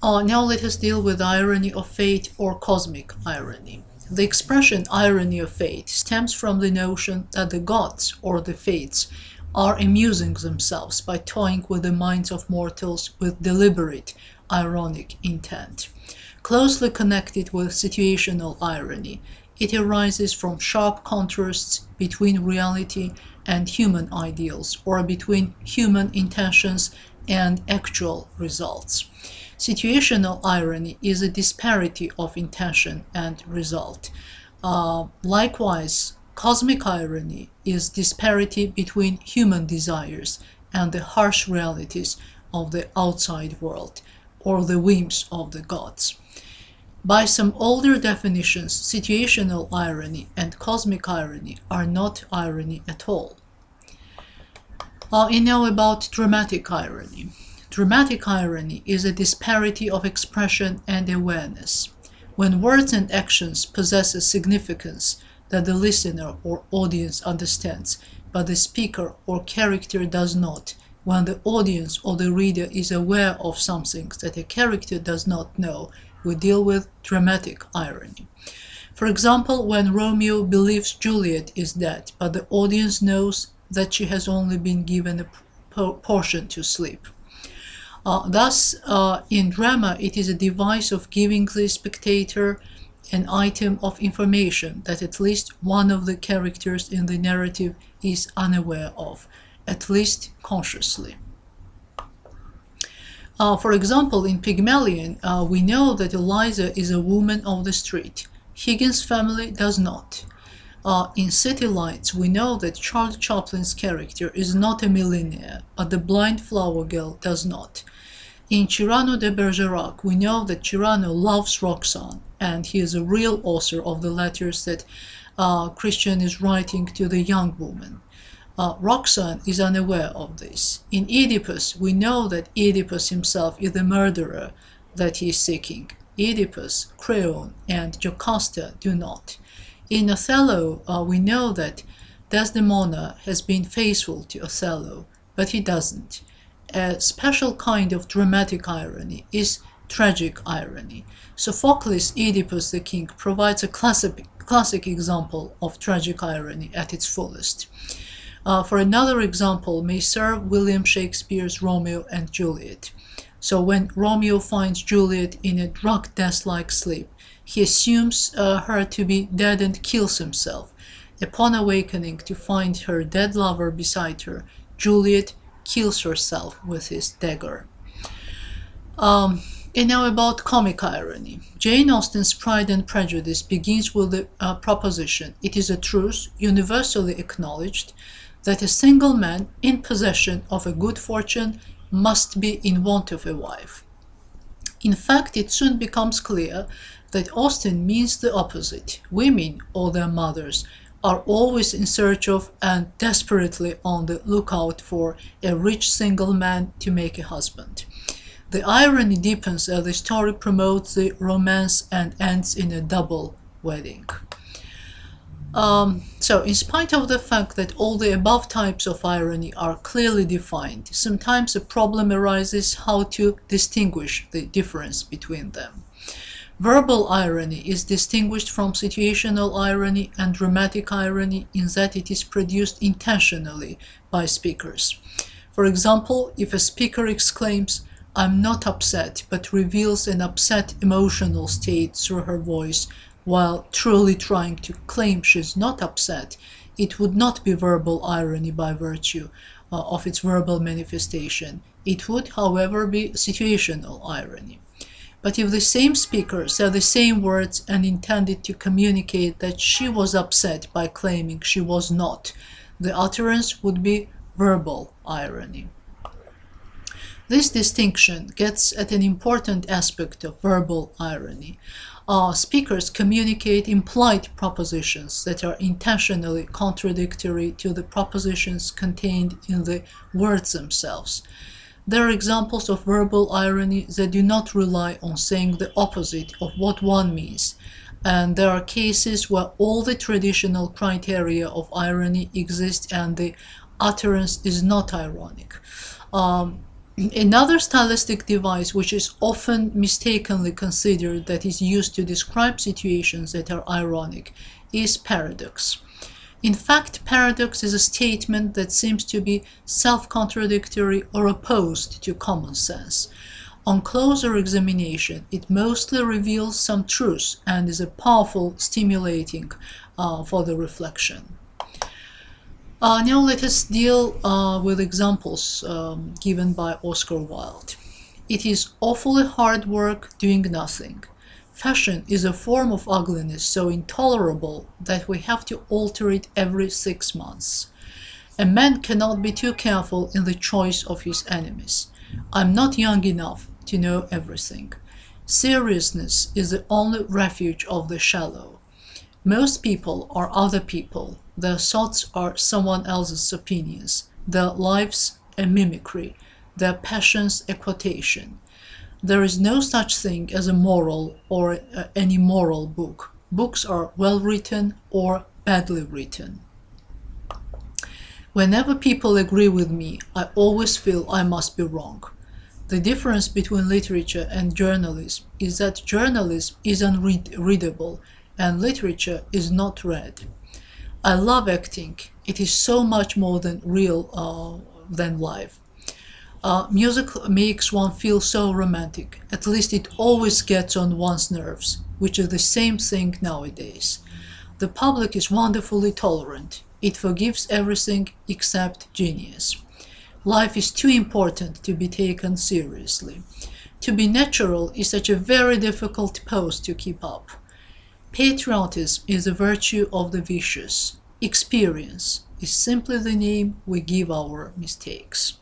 Uh, now let us deal with irony of fate or cosmic irony. The expression irony of fate stems from the notion that the gods or the fates are amusing themselves by toying with the minds of mortals with deliberate ironic intent. Closely connected with situational irony, it arises from sharp contrasts between reality and human ideals or between human intentions and actual results. Situational irony is a disparity of intention and result. Uh, likewise, cosmic irony is disparity between human desires and the harsh realities of the outside world or the whims of the gods. By some older definitions, situational irony and cosmic irony are not irony at all. Uh, and now about dramatic irony. Dramatic irony is a disparity of expression and awareness. When words and actions possess a significance that the listener or audience understands, but the speaker or character does not, when the audience or the reader is aware of something that a character does not know, we deal with dramatic irony. For example, when Romeo believes Juliet is dead, but the audience knows that she has only been given a portion to sleep. Uh, thus, uh, in drama, it is a device of giving the spectator an item of information that at least one of the characters in the narrative is unaware of, at least consciously. Uh, for example, in Pygmalion, uh, we know that Eliza is a woman of the street. Higgins' family does not. Uh, in City Lights, we know that Charlie Chaplin's character is not a millionaire, but the blind flower girl does not. In Cyrano de Bergerac, we know that Cyrano loves Roxane, and he is a real author of the letters that uh, Christian is writing to the young woman. Uh, Roxane is unaware of this. In Oedipus, we know that Oedipus himself is the murderer that he is seeking. Oedipus, Creon, and Jocasta do not. In Othello, uh, we know that Desdemona has been faithful to Othello, but he doesn't a special kind of dramatic irony is tragic irony. Sophocles' Oedipus the King provides a classic, classic example of tragic irony at its fullest. Uh, for another example may serve William Shakespeare's Romeo and Juliet. So when Romeo finds Juliet in a drug death-like sleep, he assumes uh, her to be dead and kills himself. Upon awakening to find her dead lover beside her, Juliet kills herself with his dagger. Um, and now about comic irony. Jane Austen's Pride and Prejudice begins with the uh, proposition, it is a truth universally acknowledged that a single man in possession of a good fortune must be in want of a wife. In fact, it soon becomes clear that Austen means the opposite. Women or their mothers are always in search of and desperately on the lookout for a rich single man to make a husband. The irony deepens as the story promotes the romance and ends in a double wedding. Um, so, in spite of the fact that all the above types of irony are clearly defined, sometimes a problem arises how to distinguish the difference between them. Verbal irony is distinguished from situational irony and dramatic irony in that it is produced intentionally by speakers. For example, if a speaker exclaims, I'm not upset, but reveals an upset emotional state through her voice while truly trying to claim she's not upset, it would not be verbal irony by virtue uh, of its verbal manifestation. It would, however, be situational irony. But if the same speaker said the same words and intended to communicate that she was upset by claiming she was not, the utterance would be verbal irony. This distinction gets at an important aspect of verbal irony. Uh, speakers communicate implied propositions that are intentionally contradictory to the propositions contained in the words themselves. There are examples of verbal irony that do not rely on saying the opposite of what one means, and there are cases where all the traditional criteria of irony exist and the utterance is not ironic. Um, Another stylistic device which is often mistakenly considered that is used to describe situations that are ironic is paradox. In fact, paradox is a statement that seems to be self-contradictory or opposed to common sense. On closer examination, it mostly reveals some truth and is a powerful stimulating uh, for the reflection. Uh, now let us deal uh, with examples um, given by Oscar Wilde. It is awfully hard work doing nothing. Fashion is a form of ugliness so intolerable that we have to alter it every six months. A man cannot be too careful in the choice of his enemies. I'm not young enough to know everything. Seriousness is the only refuge of the shallow. Most people are other people. Their thoughts are someone else's opinions. Their lives a mimicry. Their passions a quotation. There is no such thing as a moral or uh, any moral book. Books are well written or badly written. Whenever people agree with me, I always feel I must be wrong. The difference between literature and journalism is that journalism is unreadable and literature is not read. I love acting. It is so much more than real uh, than live. Uh, music makes one feel so romantic. At least it always gets on one's nerves, which is the same thing nowadays. The public is wonderfully tolerant. It forgives everything except genius. Life is too important to be taken seriously. To be natural is such a very difficult pose to keep up. Patriotism is a virtue of the vicious. Experience is simply the name we give our mistakes.